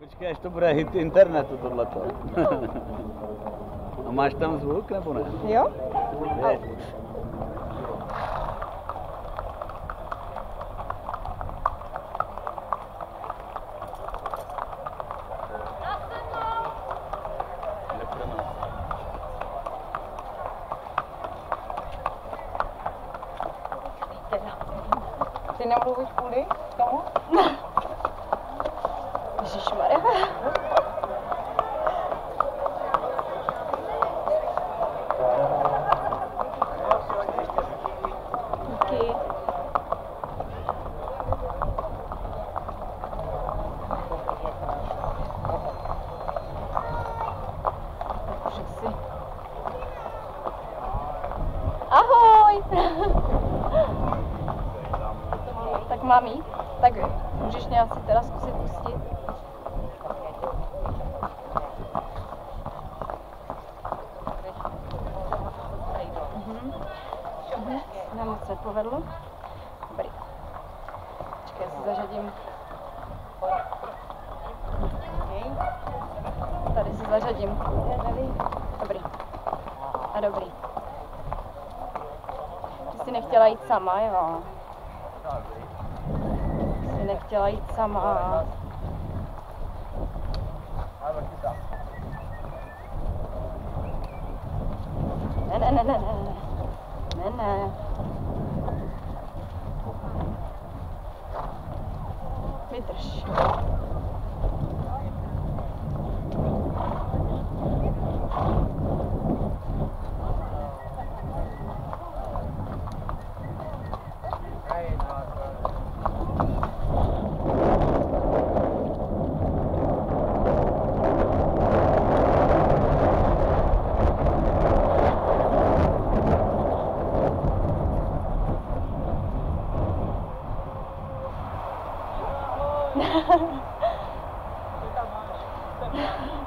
Podcast para internet do relatório. Mas estamos o que, né, Bona? Eu? É. Tenemos que descubrir, ¿cómo? Ježišmarja. Ahoj! tak mám jít? Tak můžeš mě asi teda zkusit pustit. Ne, moc se povedlo. Dobrý. Počkej, já si zařadím. Tady si zařadím. Dobrý. A dobrý. Ty jsi nechtěla jít sama, jo? Jsi nechtěla jít sama. Ne, ne, ne, ne, ne. Ne, ne. metros. 在干嘛？在干嘛？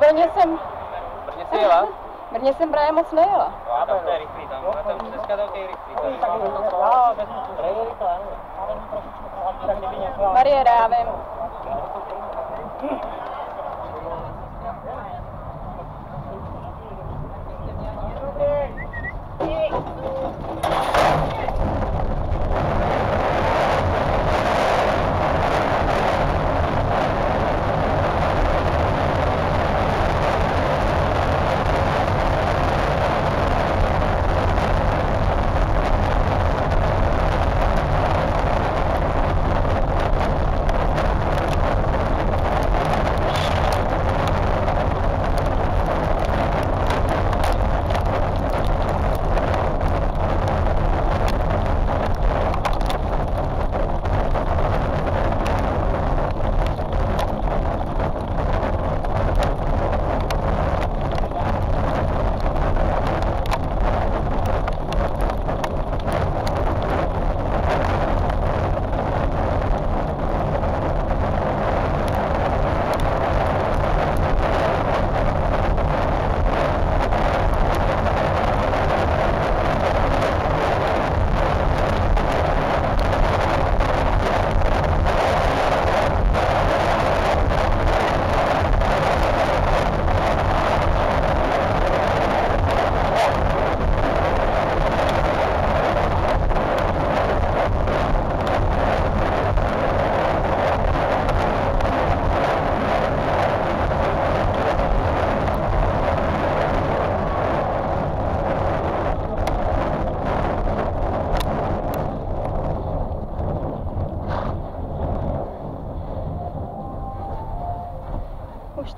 Brně jsem, Brně si jela? Brně jsem právě moc nejela. A tam to je rychlý tam. A tam dneska to je rychlý. Bariéra, já vím.